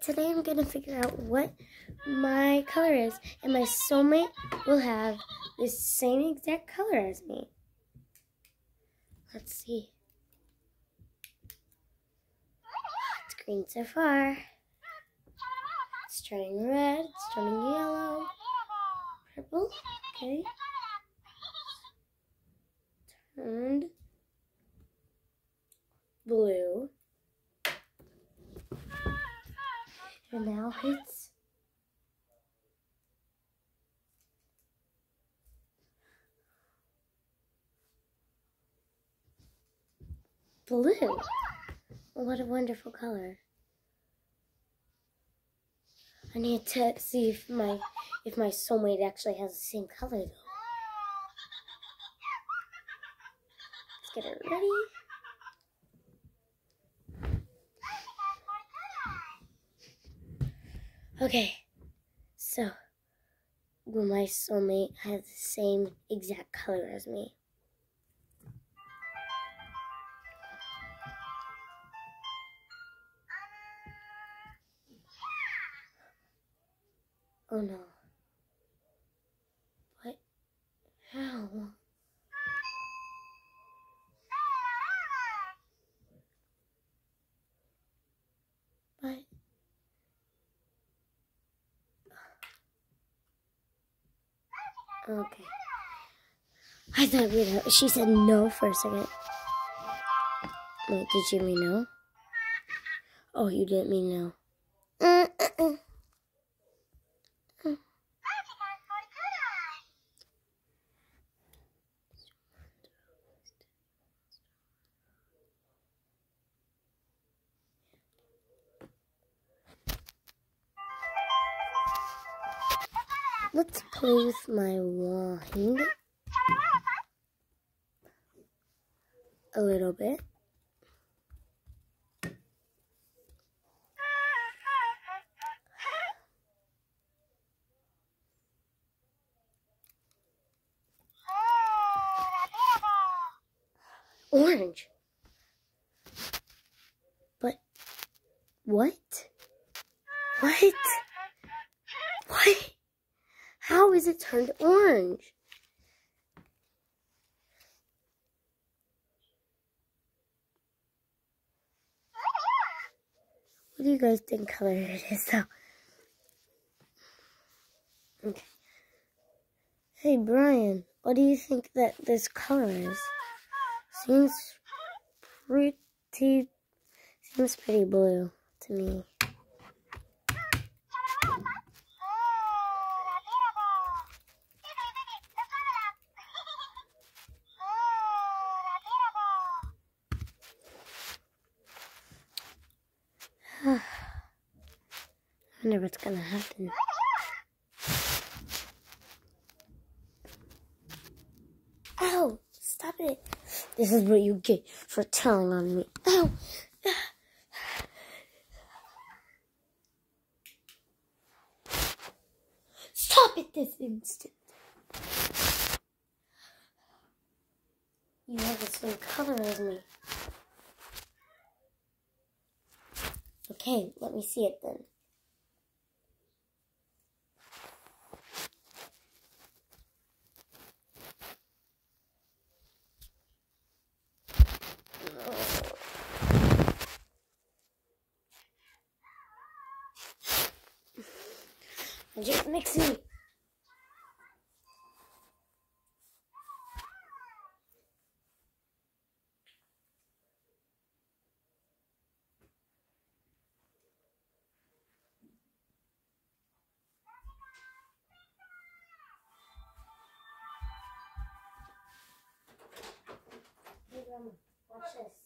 today I'm gonna figure out what my color is, and my soulmate will have the same exact color as me. Let's see. It's green so far. It's turning red, it's turning yellow, purple, okay. Turned blue. And now it's blue. What a wonderful color. I need to see if my if my soulmate actually has the same color though. Let's get it ready. Okay, so will my soulmate have the same exact color as me? Oh no. What? How? Okay. I thought we know. She said no for a second. Wait, did you mean no? Oh, you didn't mean no. Uh, uh, uh. Let's with my wand a little bit. Orange. But what? What? What? How is it turned orange? What do you guys think color it is though? Okay. Hey Brian, what do you think that this color is? Seems pretty seems pretty blue to me. Wonder what's gonna happen. Ow! Stop it! This is what you get for telling on me. Ow! Stop it this instant! You have the same color as me. Okay, let me see it then. Get Mixie. Watch this.